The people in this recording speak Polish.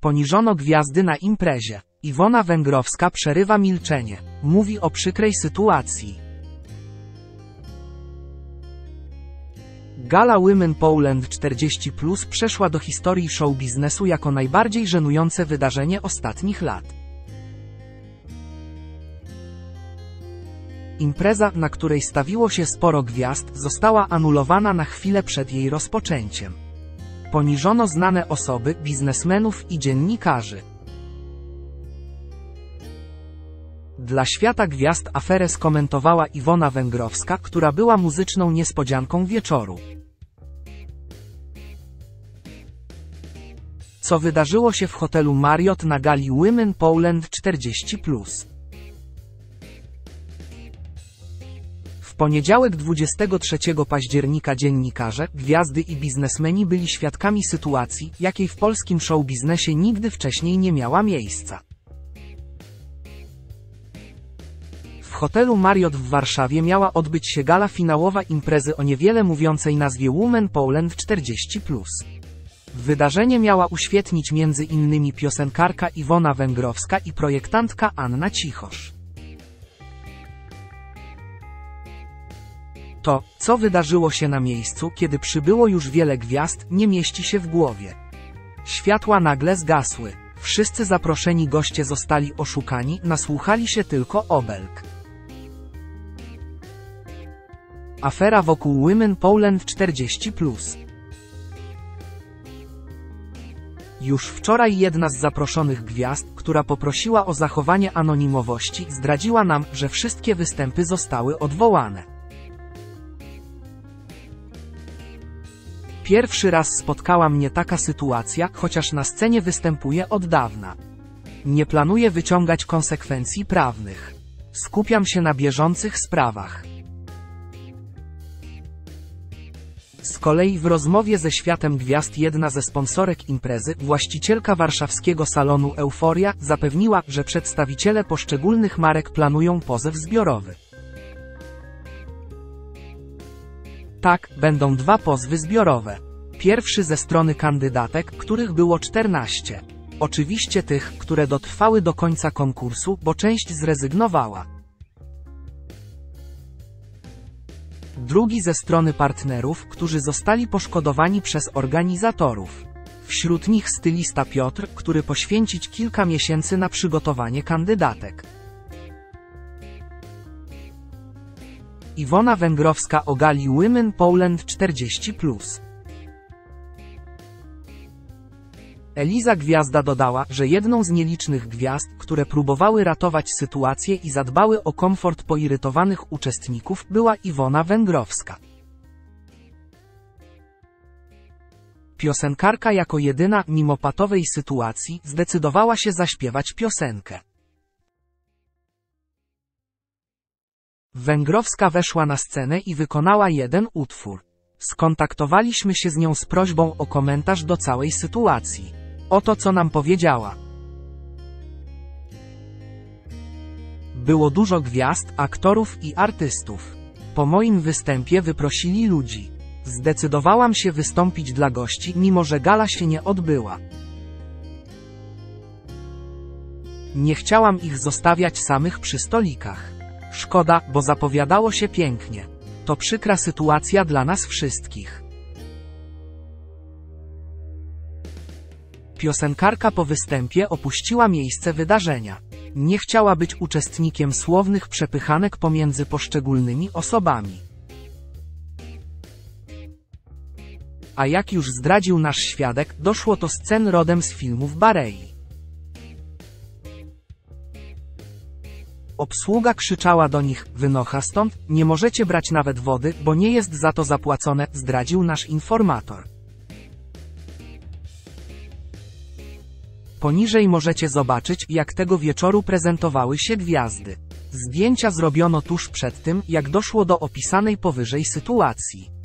Poniżono gwiazdy na imprezie. Iwona Węgrowska przerywa milczenie. Mówi o przykrej sytuacji. Gala Women Poland 40 Plus przeszła do historii show biznesu jako najbardziej żenujące wydarzenie ostatnich lat. Impreza, na której stawiło się sporo gwiazd, została anulowana na chwilę przed jej rozpoczęciem. Poniżono znane osoby, biznesmenów i dziennikarzy. Dla świata gwiazd aferę skomentowała Iwona Węgrowska, która była muzyczną niespodzianką wieczoru. Co wydarzyło się w hotelu Marriott na gali Women Poland 40+. Poniedziałek 23 października dziennikarze, gwiazdy i biznesmeni byli świadkami sytuacji, jakiej w polskim show biznesie nigdy wcześniej nie miała miejsca. W hotelu Marriott w Warszawie miała odbyć się gala finałowa imprezy o niewiele mówiącej nazwie Women Poland 40+. Wydarzenie miała uświetnić innymi piosenkarka Iwona Węgrowska i projektantka Anna Cichosz. To, co wydarzyło się na miejscu, kiedy przybyło już wiele gwiazd, nie mieści się w głowie. Światła nagle zgasły. Wszyscy zaproszeni goście zostali oszukani, nasłuchali się tylko obelg. Afera wokół Women Poland 40+. Już wczoraj jedna z zaproszonych gwiazd, która poprosiła o zachowanie anonimowości, zdradziła nam, że wszystkie występy zostały odwołane. Pierwszy raz spotkała mnie taka sytuacja, chociaż na scenie występuję od dawna. Nie planuję wyciągać konsekwencji prawnych. Skupiam się na bieżących sprawach. Z kolei w rozmowie ze światem gwiazd jedna ze sponsorek imprezy, właścicielka warszawskiego salonu Euforia, zapewniła, że przedstawiciele poszczególnych marek planują pozew zbiorowy. Tak, będą dwa pozwy zbiorowe. Pierwszy ze strony kandydatek, których było 14. Oczywiście tych, które dotrwały do końca konkursu, bo część zrezygnowała. Drugi ze strony partnerów, którzy zostali poszkodowani przez organizatorów. Wśród nich stylista Piotr, który poświęcić kilka miesięcy na przygotowanie kandydatek. Iwona Węgrowska ogali Women Poland 40+. Eliza Gwiazda dodała, że jedną z nielicznych gwiazd, które próbowały ratować sytuację i zadbały o komfort poirytowanych uczestników, była Iwona Węgrowska. Piosenkarka jako jedyna, mimo patowej sytuacji, zdecydowała się zaśpiewać piosenkę. Węgrowska weszła na scenę i wykonała jeden utwór. Skontaktowaliśmy się z nią z prośbą o komentarz do całej sytuacji. Oto co nam powiedziała. Było dużo gwiazd, aktorów i artystów. Po moim występie wyprosili ludzi. Zdecydowałam się wystąpić dla gości, mimo że gala się nie odbyła. Nie chciałam ich zostawiać samych przy stolikach. Szkoda, bo zapowiadało się pięknie. To przykra sytuacja dla nas wszystkich. Piosenkarka po występie opuściła miejsce wydarzenia. Nie chciała być uczestnikiem słownych przepychanek pomiędzy poszczególnymi osobami. A jak już zdradził nasz świadek, doszło to scen rodem z filmów Barei. Obsługa krzyczała do nich, wynocha stąd, nie możecie brać nawet wody, bo nie jest za to zapłacone, zdradził nasz informator. Poniżej możecie zobaczyć, jak tego wieczoru prezentowały się gwiazdy. Zdjęcia zrobiono tuż przed tym, jak doszło do opisanej powyżej sytuacji.